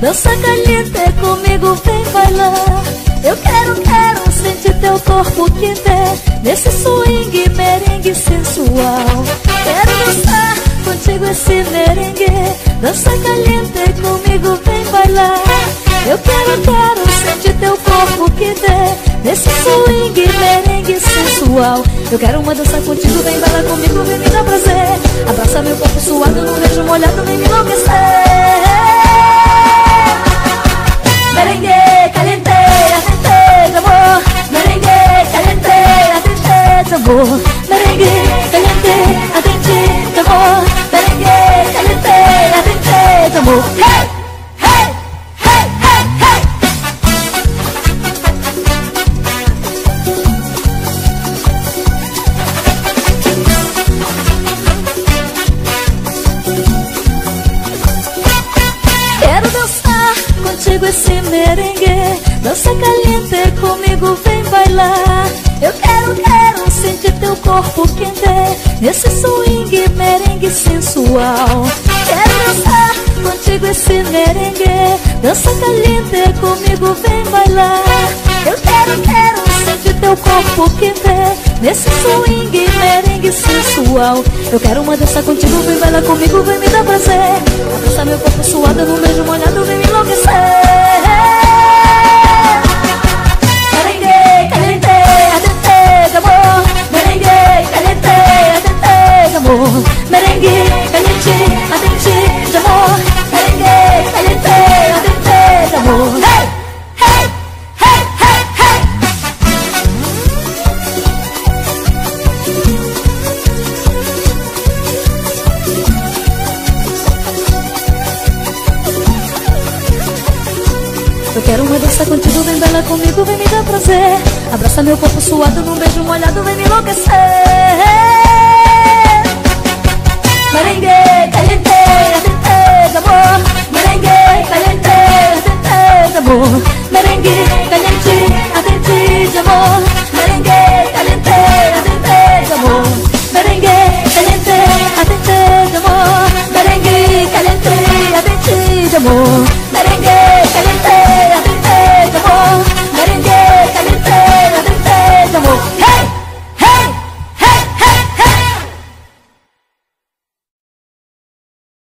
Dança caliente comigo, vem bailar Eu quero, quero sentir teu corpo quente Nesse swing, merengue sensual. Quero dançar contigo esse merengue. Dança caliente comigo, vem bailar Eu quero, quero sentir teu corpo quente Nesse swing, merengue sensual. Eu quero uma dança contigo, vem bailar comigo, vem me dar prazer. Abraça meu corpo suado, não vejo molhado, vem me Merengue caliente, atente de amor Merengue caliente, atente de amor Merengue caliente, atente de amor Merengue caliente, atente de amor contigo esse merengue. Dança caliente comigo, vem bailar. Eu quero, quero sentir teu corpo quente. Nesse swing merengue sensual. Quero dançar contigo esse merengue. Dança caliente comigo, vem bailar. Eu quero, quero sentir teu corpo quente. Nesse swing sensual. Eu quero uma dança contigo, vem bailar comigo, vem me dar prazer. Abraça meu corpo suado, num beijo molhado, vem me enlouquecer Eu quero uma dança contigo, vem bela comigo, vem me dar prazer. Abraça meu corpo suado num beijo molhado, vem me enlouquecer. Merengue, caliente, atentez, amor. Merengue, caliente, atentez, amor. Merengue, caliente, atentez, amor. Merengue, caliente, atentez, amor. Merengue, caliente, atentez, amor. Merengue, amor.